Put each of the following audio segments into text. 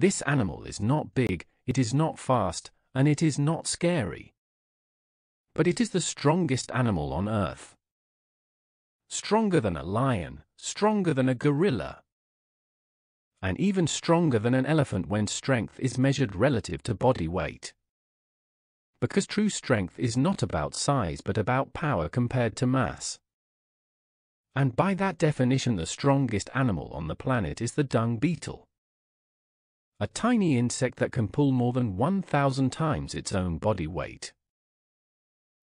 This animal is not big, it is not fast, and it is not scary. But it is the strongest animal on Earth. Stronger than a lion, stronger than a gorilla, and even stronger than an elephant when strength is measured relative to body weight. Because true strength is not about size but about power compared to mass. And by that definition, the strongest animal on the planet is the dung beetle. A tiny insect that can pull more than 1,000 times its own body weight.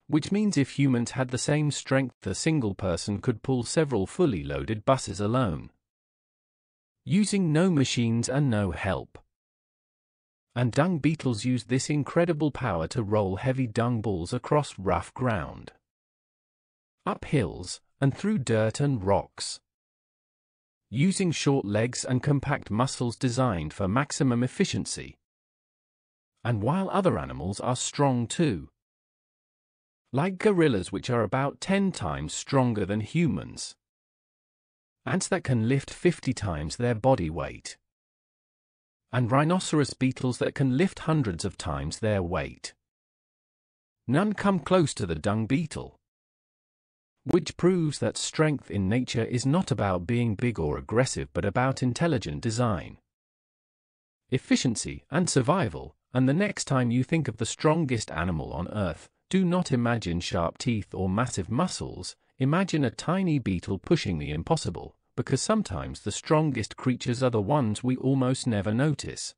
Which means if humans had the same strength, a single person could pull several fully loaded buses alone using no machines and no help. And dung beetles use this incredible power to roll heavy dung balls across rough ground, up hills, and through dirt and rocks. Using short legs and compact muscles designed for maximum efficiency. And while other animals are strong too, like gorillas which are about 10 times stronger than humans. Ants that can lift 50 times their body weight. And rhinoceros beetles that can lift hundreds of times their weight. None come close to the dung beetle. Which proves that strength in nature is not about being big or aggressive but about intelligent design, efficiency, and survival. And the next time you think of the strongest animal on Earth, do not imagine sharp teeth or massive muscles, Imagine a tiny beetle pushing the impossible, because sometimes the strongest creatures are the ones we almost never notice.